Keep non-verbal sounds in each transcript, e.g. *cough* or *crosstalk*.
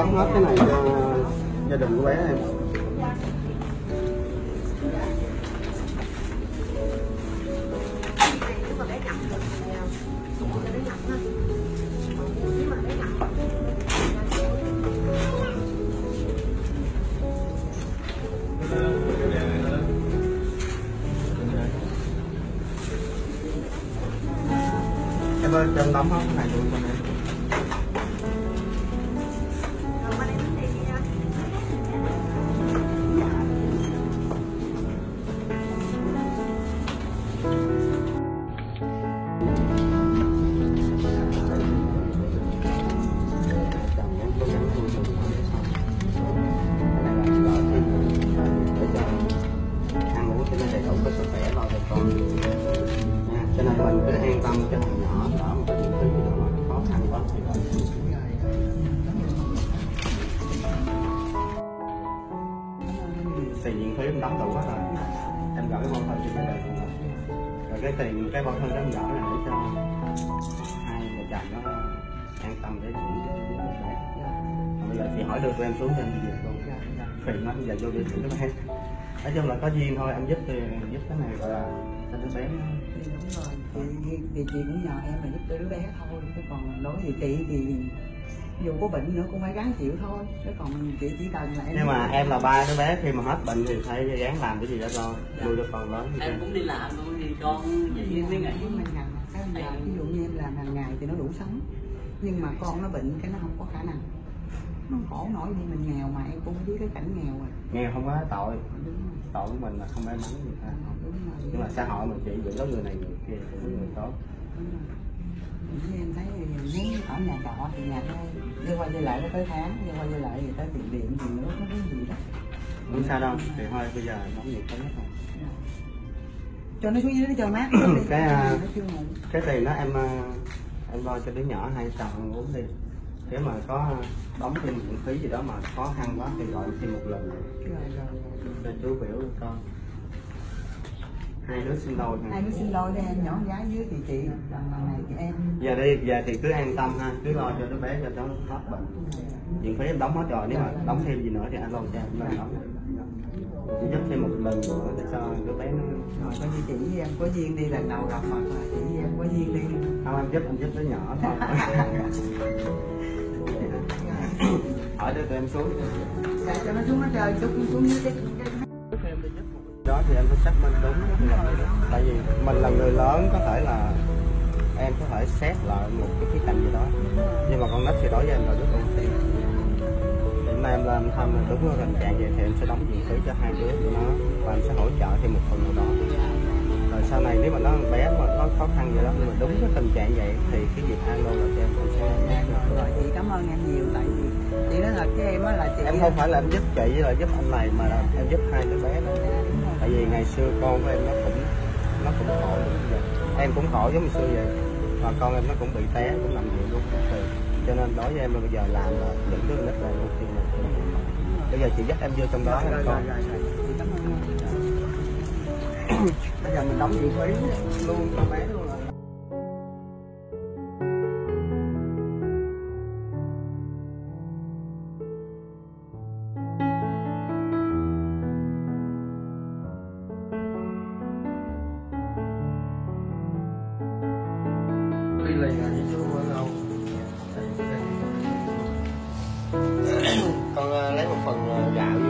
đóng hết cái này cho gia đình của bé em. Em ơi, cho anh đóng hết. Con. Nha cho nên mình cứ an tâm cho thằng nhỏ đỡ một cái những thứ gì đó mà khó khăn quá. Thì rồi tiền viện phí em đóng đủ hết rồi. Em gửi cái bao thân cho gia đình luôn rồi rồi cái tiền, cái bao thân đó em gửi là để cho hai vợ chồng nó an tâm để chuyện bé bây giờ chị hỏi đưa tụi em xuống cho em đi về luôn. Phiền lắm giờ vô đi thử cái bé nói chung là có duyên thôi anh giúp thì giúp cái này gọi là cho đứa bé. Thì đúng rồi thì, thì chị cũng nhờ em là giúp đỡ đứa bé thôi chứ còn đối với chị thì dù có bệnh nữa cũng phải gắng chịu thôi chứ còn chị chỉ cần là em nhưng mà em là ba đứa bé khi mà hết bệnh thì phải gắng làm cái gì đó cho nuôi cho con lớn em cũng đi làm luôn thì con vậy mới nghĩ mình ngành cái giờ ví dụ như em làm hàng ngày thì nó đủ sống nhưng mà con nó bệnh cái nó không có khả năng nó khổ nổi đi mình nghèo mà em cũng biết cái cảnh nghèo rồi. Nghèo không có tội. Rồi. Tội của mình là không may mắn người ta đúng rồi. Nhưng mà xã hội mình chỉ giữ có người này người kia cũng có người tốt. Rồi. Em thấy nếu ở nhà trọ thì nhà thôi đi qua đi lại nó tới tháng đi qua đi lại thì tới tiền điện thì nữa có cái gì đó. Không sao đâu thì thôi bây giờ đóng nhiều cái thôi cho nó xuống dưới nó chờ mát. Cái, à, cái tiền đó em ờ, em lo cho đứa nhỏ hai chồng uống đi nếu mà có đóng thêm viện phí gì đó mà khó khăn quá thì gọi thêm một lần. Cho chú biểu con. Hai đứa xin lỗi ha hai đứa xin lỗi đây em nhỏ gái dưới thì chị lần lần này thì em. Giờ đi về thì cứ an tâm ha cứ lo cho đứa bé cho nó hết bệnh. Viện phí em đóng hết rồi nếu mà đóng thêm gì nữa thì anh lo cho em đóng chỉ giúp thêm một lần nữa để cho đứa bé nó rồi có gì chị với em có duyên đi lần đầu gặp mặt là chị với em có duyên đi. Không em giúp anh giúp đứa nhỏ thôi. *laughs* Hỏi đưa tụi em xuống. Để cho nó xuống nó chơi chút xuống dưới cái cái đó thì em phải xác minh đúng tại vì mình là người lớn có thể là em có thể xét lại một cái khía cạnh gì đó. Nhưng mà con nít thì đối với em là rất hiện nay em lên thăm đúng cái tình trạng vậy thì em sẽ đóng viện phí cho hai đứa của nó và em sẽ hỗ trợ thêm một phần nào đó. Rồi sau này nếu mà nó bé mà có khó khăn gì đó mà đúng cái tình trạng vậy thì cái việc alo là cho em em sẽ nhắc được. rồi chị cảm ơn em nhiều tại vì chị nói thật cái em á là chị em không phải là em giúp chị với là giúp anh này mà là em giúp hai đứa bé đó. Tại vì ngày xưa con của em nó cũng nó cũng khổ giống như vậy em cũng khổ giống như xưa vậy. Và con em nó cũng bị té cũng nằm viện luôn. thì cho nên đối với em là bây giờ làm là những đứa nít này luôn tiên bây giờ chị dắt em vô trong đó rồi nha rồi con rồi rồi bây giờ mình đóng viện phí luôn cho bé luôn. Con ờ, lấy một phần ờ, gạo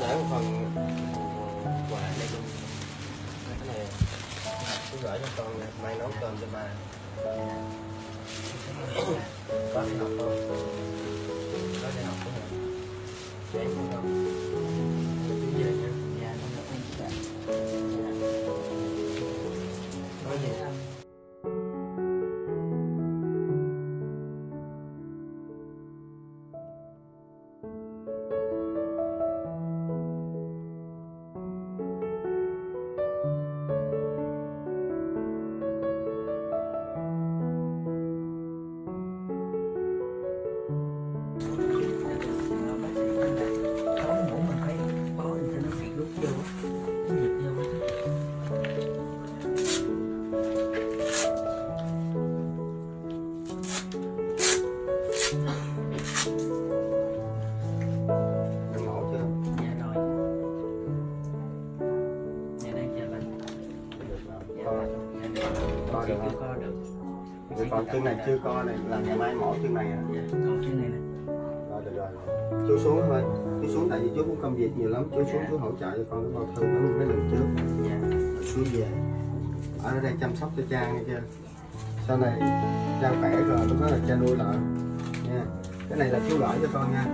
con để một phần quà đây luôn. Cái này cứ gửi cho con nha mai nấu cơm cho ba. Có đi học không? Có đi học không để không chân này chưa co này là ngày mai mổ chân này à? Dạ, còn chân này nè. rồi được rồi chú xuống thôi chú xuống tại vì chú cũng công việc nhiều lắm. Chú xuống chú hỗ trợ cho con cái bao thư nó mấy lần trước. Dạ. rồi chú về. Ở đây chăm sóc cho cha nghe chưa? Sau này cha khỏe rồi lúc đó là cha nuôi lại. Nha. Cái này là chú gửi cho con nha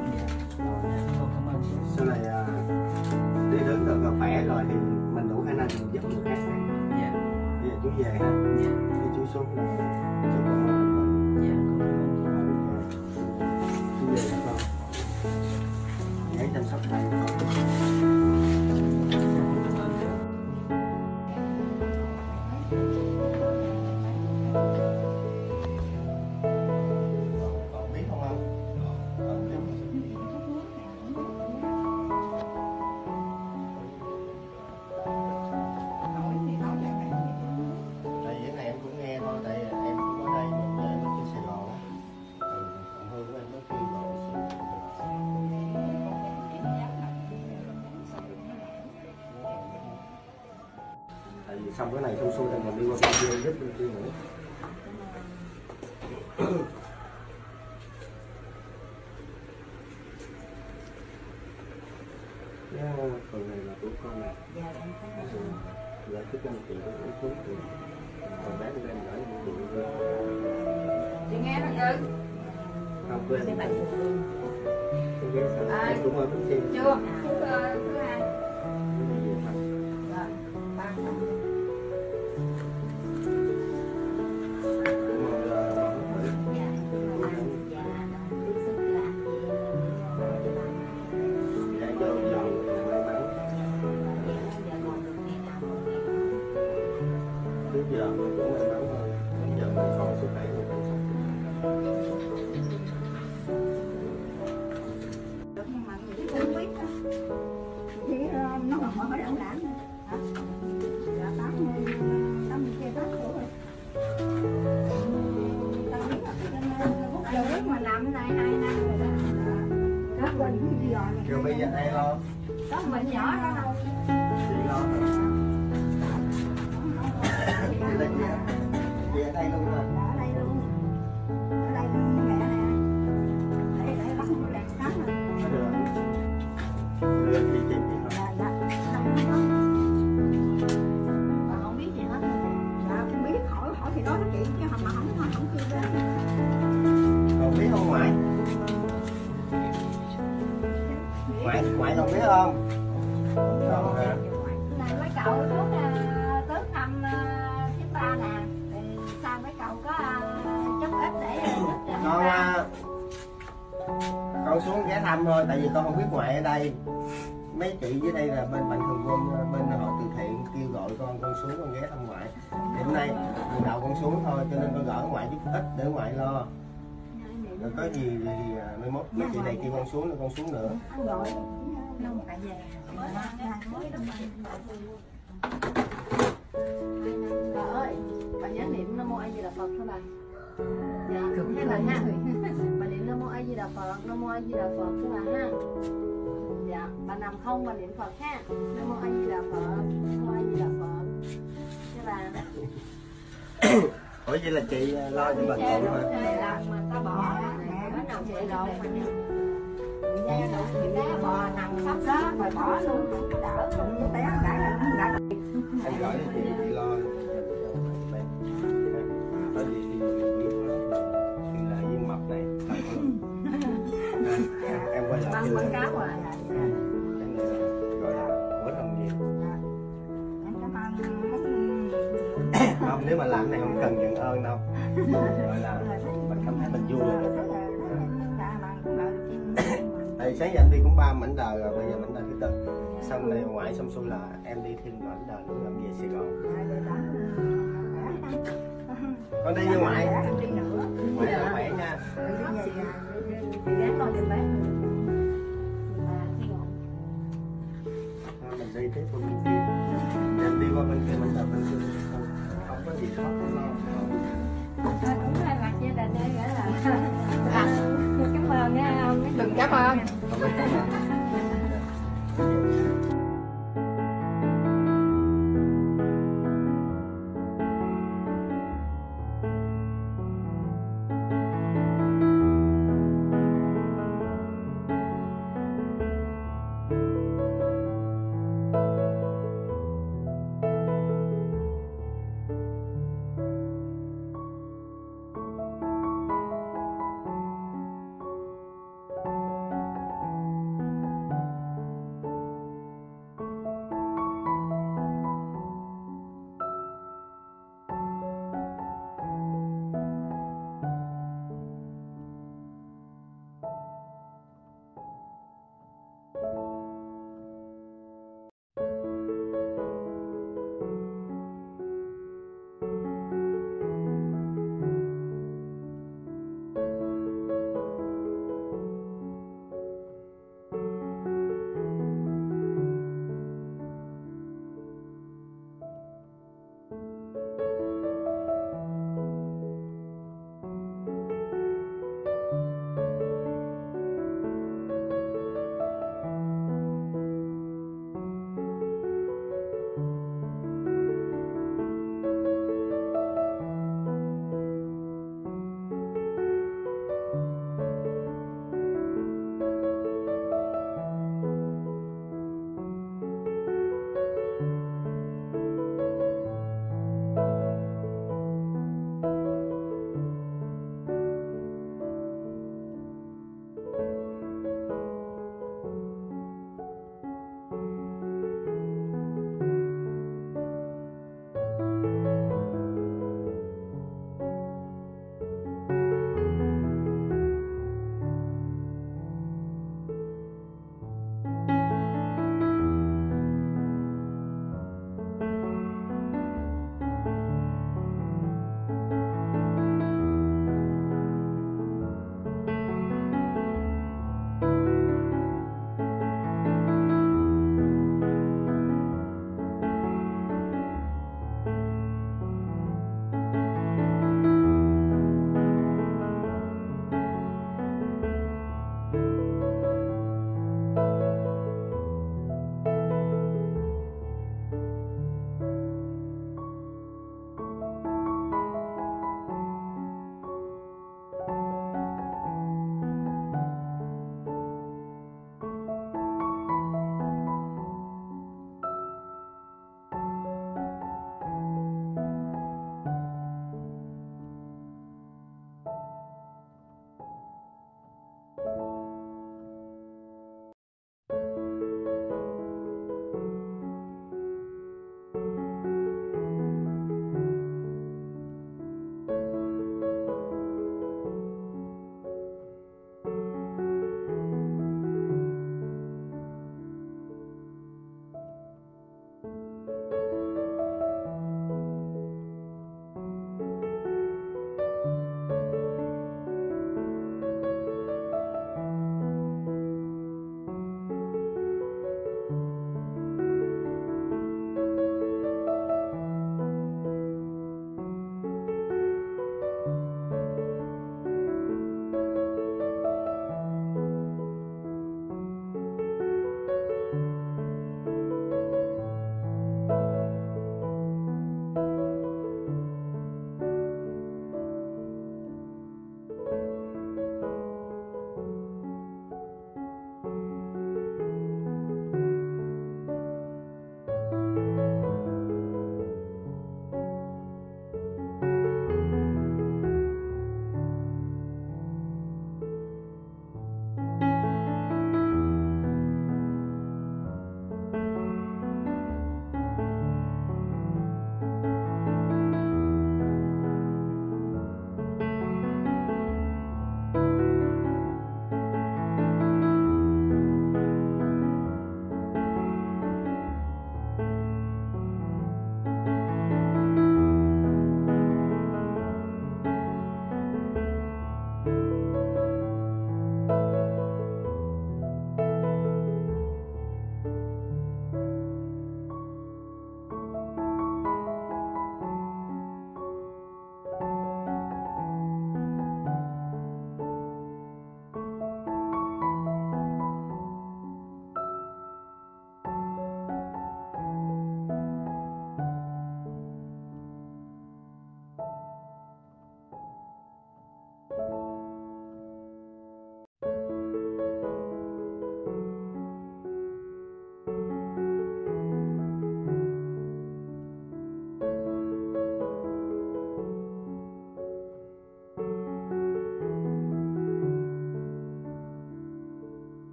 xong cái này xong xuôi thì mình đi qua bên kia giúp bên kia nữa cái *coughs* phần này là của con này là cái con chị nó cũng xuống thì còn bé bên gửi cho chị chị nghe thằng Ngư không quên. Sao? À. em cũng ở bên kia. Chưa. Ờ, thứ hai vì con không biết ngoại ở đây. Mấy chị dưới đây là bên mạnh thường quân bên hội từ thiện kêu gọi con con xuống con ghé thăm ngoại. Thì hôm nay lần đầu con xuống thôi cho nên con gỡ ngoại chút ít để ngoại lo. Rồi có gì thì à, mai mốt mấy chị này kêu con xuống thì con xuống nữa. Bà ơi bà nhớ niệm nam mô a di đà phật hả bà? Dạ hay bà ha. bà niệm nam mô a di đà phật nam mô a di đà phật các bà ha dạ bà nằm không bà niệm phật ha nam mô a di đà phật nam mô a di đà phật các bà ủa vậy là chị à, lo cho bà lần mà ta bỏ đó nó nằm chạy độ mà đá bò nằm khắp đó phải bỏ luôn đỡ luôn té đã đã anh gọi thì chị em cảm ơn không nếu mà làm này không cần nhận ơn đâu. Gọi là mình cảm thấy mình vui được. Tại sáng giờ em đi cũng ba mảnh đời rồi bây giờ mảnh đời thứ tư. Xong này ngoại xong xuôi là em đi thêm mảnh đời nữa làm về Sài Gòn. Con đi với ngoại ngoại khỏe nha Thôi mình đi. Tiếp qua bên kia em đi qua bên kia mảnh đời bên kia. Không có gì khó không lo *laughs* cảm ơn nha ông. Đừng cảm ơn